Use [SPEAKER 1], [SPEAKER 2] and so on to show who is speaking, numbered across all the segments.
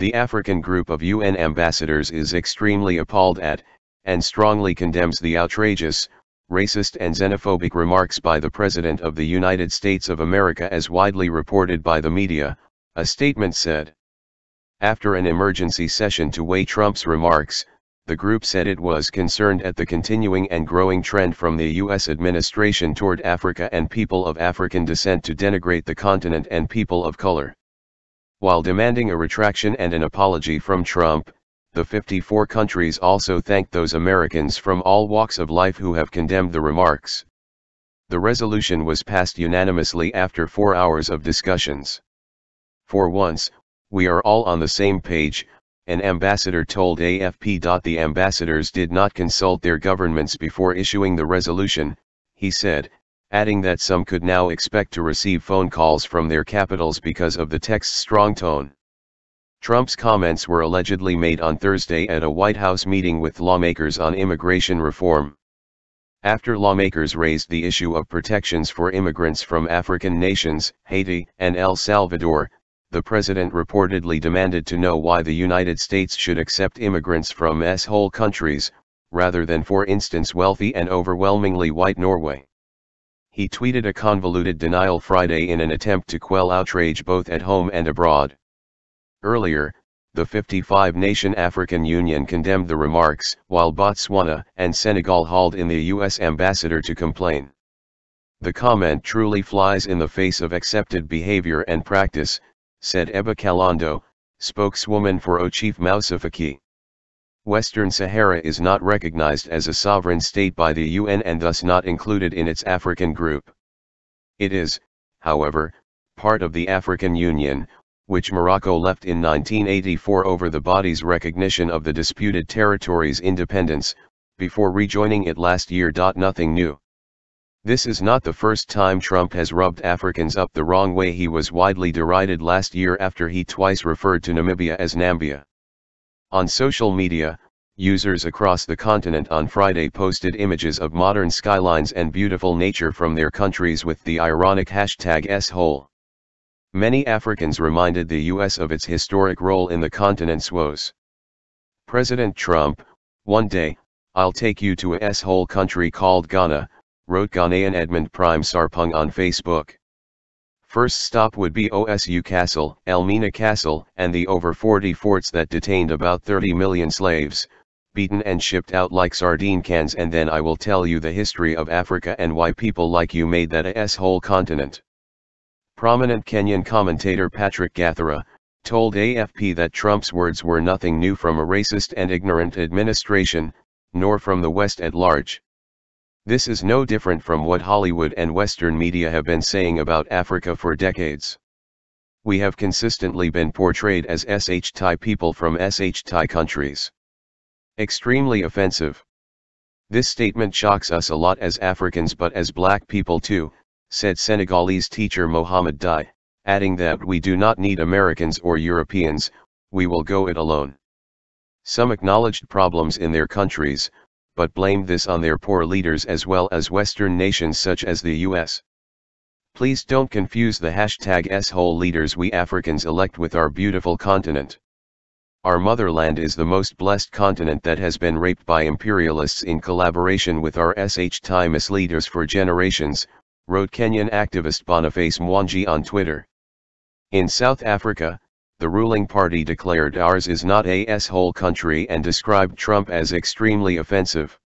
[SPEAKER 1] The African group of UN ambassadors is extremely appalled at, and strongly condemns the outrageous, racist and xenophobic remarks by the President of the United States of America as widely reported by the media, a statement said. After an emergency session to weigh Trump's remarks, the group said it was concerned at the continuing and growing trend from the U.S. administration toward Africa and people of African descent to denigrate the continent and people of color. While demanding a retraction and an apology from Trump, the 54 countries also thanked those Americans from all walks of life who have condemned the remarks. The resolution was passed unanimously after four hours of discussions. For once, we are all on the same page, an ambassador told AFP. The ambassadors did not consult their governments before issuing the resolution, he said, adding that some could now expect to receive phone calls from their capitals because of the text's strong tone. Trump's comments were allegedly made on Thursday at a White House meeting with lawmakers on immigration reform. After lawmakers raised the issue of protections for immigrants from African nations, Haiti, and El Salvador, the president reportedly demanded to know why the United States should accept immigrants from S-hole countries, rather than for instance wealthy and overwhelmingly white Norway. He tweeted a convoluted denial Friday in an attempt to quell outrage both at home and abroad. Earlier, the 55-nation African Union condemned the remarks, while Botswana and Senegal hauled in the U.S. ambassador to complain. The comment truly flies in the face of accepted behavior and practice, said Ebba Kalondo, spokeswoman for Ocif Moussa Faki. Western Sahara is not recognized as a sovereign state by the UN and thus not included in its African group. It is, however, part of the African Union, which Morocco left in 1984 over the body's recognition of the disputed territory's independence, before rejoining it last year. Nothing new. This is not the first time Trump has rubbed Africans up the wrong way he was widely derided last year after he twice referred to Namibia as Nambia. On social media, users across the continent on Friday posted images of modern skylines and beautiful nature from their countries with the ironic hashtag S-hole. Many Africans reminded the U.S. of its historic role in the continent's woes. President Trump, one day, I'll take you to a S-hole country called Ghana, wrote Ghanaian Edmund Prime Sarpong on Facebook. First stop would be OSU Castle, Elmina Castle, and the over 40 forts that detained about 30 million slaves, beaten and shipped out like sardine cans and then I will tell you the history of Africa and why people like you made that a S-whole continent. Prominent Kenyan commentator Patrick Gathara, told AFP that Trump's words were nothing new from a racist and ignorant administration, nor from the West at large. This is no different from what Hollywood and Western media have been saying about Africa for decades. We have consistently been portrayed as SH-Thai people from SH-Thai countries. Extremely offensive. This statement shocks us a lot as Africans but as black people too, said Senegalese teacher Mohamed Dai, adding that we do not need Americans or Europeans, we will go it alone. Some acknowledged problems in their countries, but blamed this on their poor leaders as well as Western nations such as the US. Please don't confuse the hashtag S-hole leaders we Africans elect with our beautiful continent. Our motherland is the most blessed continent that has been raped by imperialists in collaboration with our SH Timeless leaders for generations, wrote Kenyan activist Boniface Mwangi on Twitter. In South Africa, the ruling party declared ours is not a s-hole country and described Trump as extremely offensive.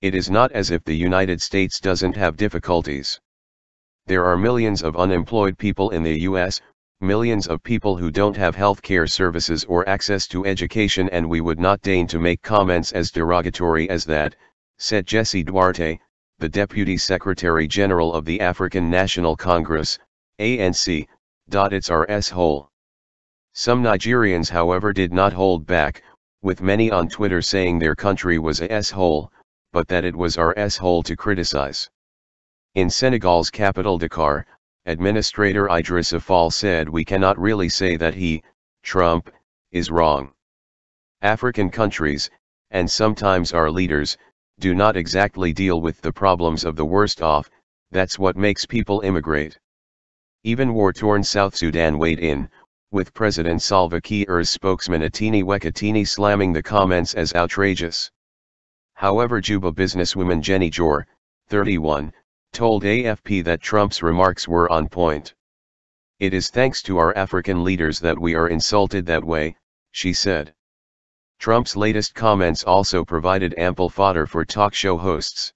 [SPEAKER 1] It is not as if the United States doesn't have difficulties. There are millions of unemployed people in the US, millions of people who don't have health care services or access to education and we would not deign to make comments as derogatory as that, said Jessie Duarte, the Deputy Secretary General of the African National Congress, ANC, it's our S-hole. Some Nigerians however did not hold back, with many on Twitter saying their country was a S-hole, but that it was our S-hole to criticize. In Senegal's capital Dakar, Administrator Idrissa Fall said we cannot really say that he, Trump, is wrong. African countries, and sometimes our leaders, do not exactly deal with the problems of the worst off, that's what makes people immigrate. Even war-torn South Sudan weighed in, with President Salva Kiir's spokesman Ateny Wek Ateny slamming the comments as outrageous. However Juba businesswoman Jenny Jor, 31, told AFP that Trump's remarks were on point. It is thanks to our African leaders that we are insulted that way, she said. Trump's latest comments also provided ample fodder for talk show hosts.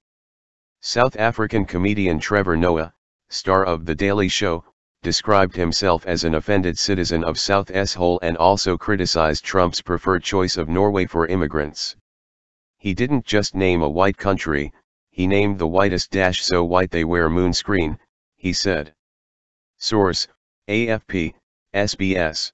[SPEAKER 1] South African comedian Trevor Noah, star of The Daily Show, described himself as an offended citizen of South S-hole and also criticized Trump's preferred choice of Norway for immigrants. He didn't just name a white country, he named the whitest dash so white they wear moon screen, he said. Source, AFP, SBS.